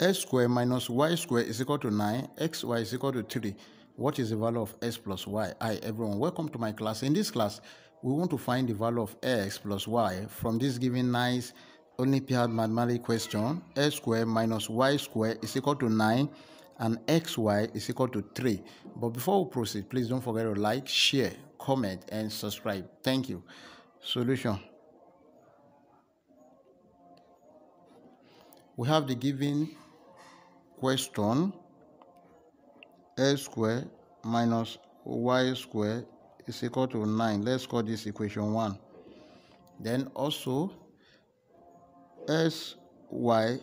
x square minus y square is equal to 9, xy is equal to 3. What is the value of x plus y? Hi everyone, welcome to my class. In this class, we want to find the value of x plus y from this given nice only Olympiad mathematical question. x square minus y square is equal to 9 and xy is equal to 3. But before we proceed, please don't forget to like, share, comment and subscribe. Thank you. Solution. We have the given question x square minus y square is equal to 9. Let's call this equation 1. Then also sy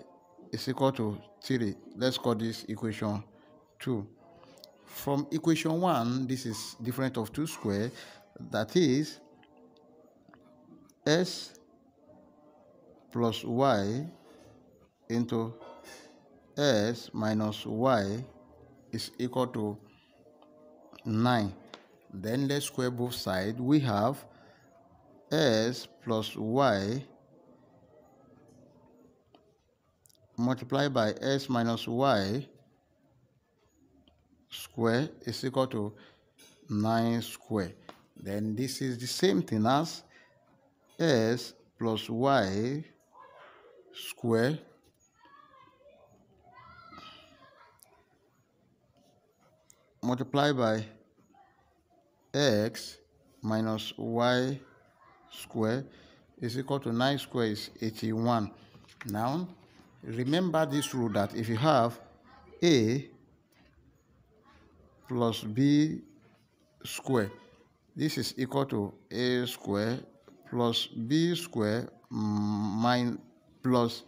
is equal to 3. Let's call this equation 2. From equation 1, this is different of 2 square. That is s plus y into s minus y is equal to 9. Then let's square both sides. We have s plus y multiplied by s minus y square is equal to 9 square. Then this is the same thing as s plus y square multiply by x minus y square is equal to 9 square is 81. Now, remember this rule that if you have a plus b square, this is equal to a square plus b square minus plus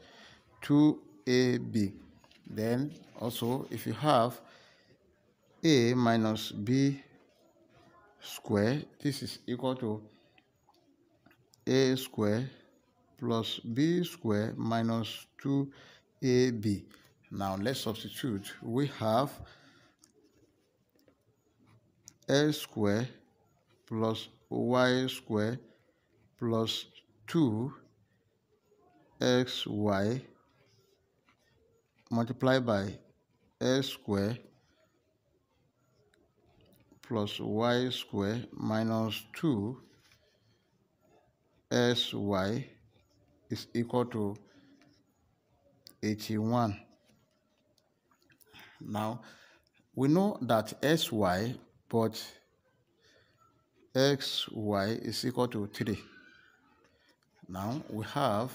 2ab. Then also if you have a minus b square this is equal to a square plus b square minus 2ab now let's substitute. We have a square plus y square plus 2 xy multiplied by a square plus y square minus 2 sy is equal to 81. Now, we know that sy but xy is equal to 3. Now, we have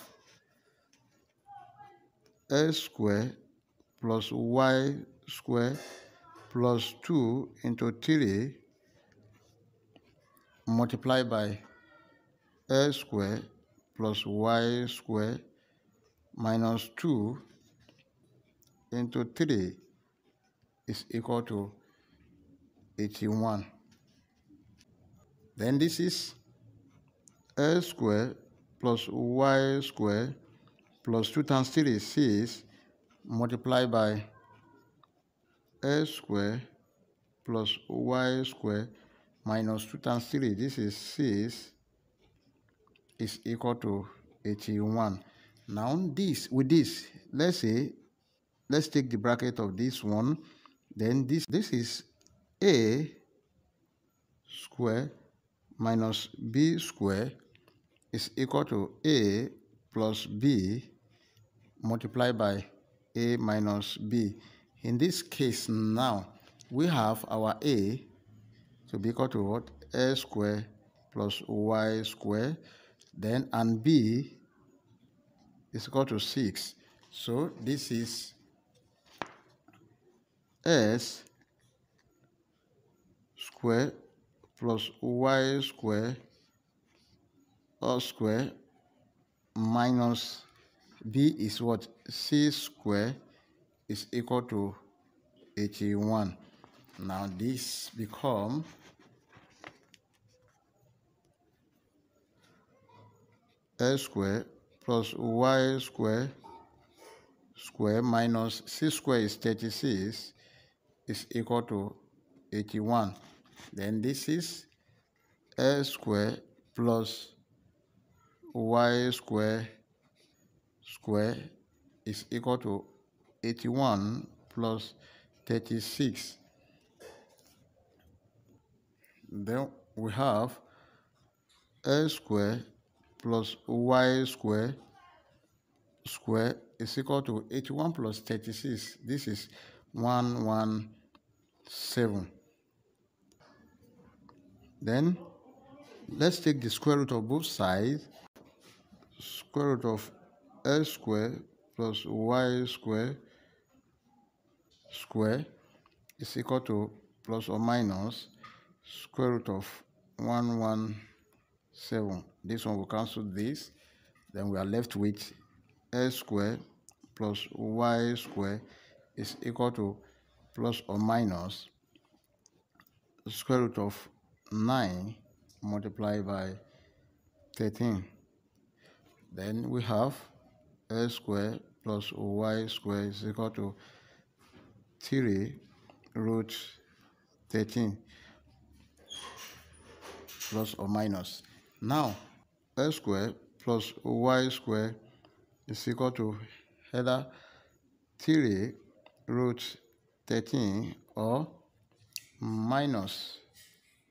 s square plus y square plus 2 into 3 multiplied by x square plus y square minus 2 into 3 is equal to 81. Then this is x square plus y square plus 2 times 3 is 6 multiplied by x square plus y square minus 2 times 3 this is 6 is equal to 81 now this with this let's say let's take the bracket of this one. Then this this is a square minus b square is equal to a plus b multiplied by a minus b in this case now, we have our A to be equal to what? A square plus Y square. Then and B is equal to 6. So this is S square plus Y square or square minus B is what? C square is equal to 81. Now this become x square plus y square square minus c square is 36 is equal to 81. Then this is x square plus y square square is equal to 81 plus 36. Then we have x square plus y square square is equal to 81 plus 36. This is 117. Then let's take the square root of both sides. Square root of x square plus y square square is equal to plus or minus square root of 117. This one will cancel this. Then we are left with x square plus y square is equal to plus or minus square root of 9 multiplied by 13. Then we have x square plus y square is equal to 3 root 13 plus or minus. Now, x square plus y square is equal to either 3 root 13 or minus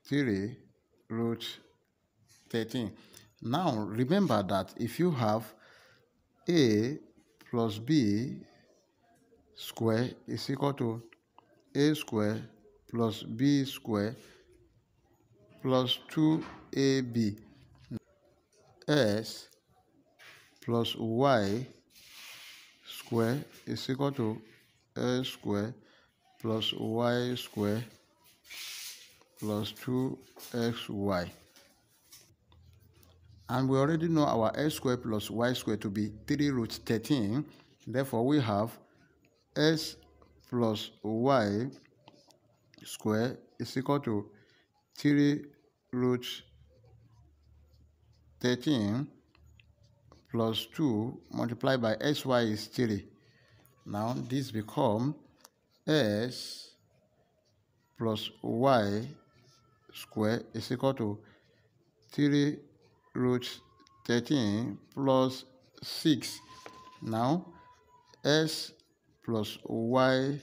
3 root 13. Now, remember that if you have a plus b square is equal to a square plus b square plus 2ab s plus y square is equal to x square plus y square plus 2xy. And we already know our x square plus y square to be 3 root 13. Therefore, we have x plus y square is equal to 3 root 13 plus 2 multiplied by xy is 3. Now this become s plus y square is equal to 3 root 13 plus 6. Now s plus y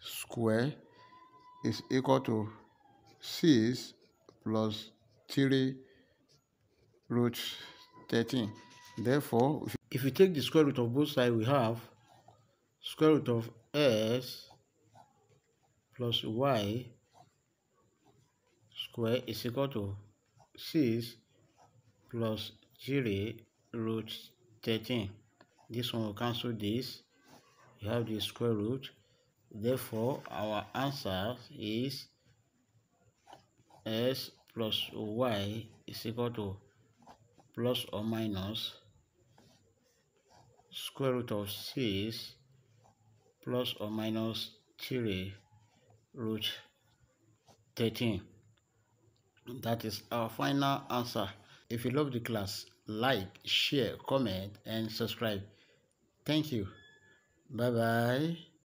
square is equal to 6 plus 3 root 13. Therefore, if you take the square root of both sides, we have square root of s plus y square is equal to 6 plus 3 root 13. This one will cancel this. You have the square root. Therefore, our answer is s plus y is equal to plus or minus square root of 6 plus or minus 3 root 13. That is our final answer. If you love the class, like, share, comment, and subscribe. Thank you. Bye-bye.